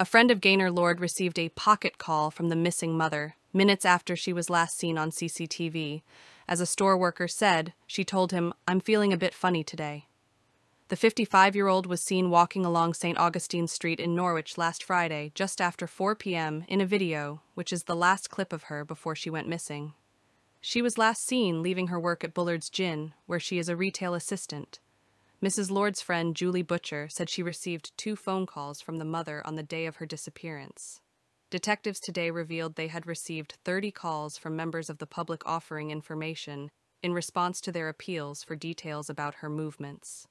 A friend of Gaynor Lord received a pocket call from the missing mother minutes after she was last seen on CCTV. As a store worker said, she told him, I'm feeling a bit funny today. The 55 year old was seen walking along St. Augustine Street in Norwich last Friday, just after 4 p.m., in a video, which is the last clip of her before she went missing. She was last seen leaving her work at Bullard's Gin, where she is a retail assistant. Mrs. Lord's friend Julie Butcher said she received two phone calls from the mother on the day of her disappearance. Detectives today revealed they had received 30 calls from members of the public offering information in response to their appeals for details about her movements.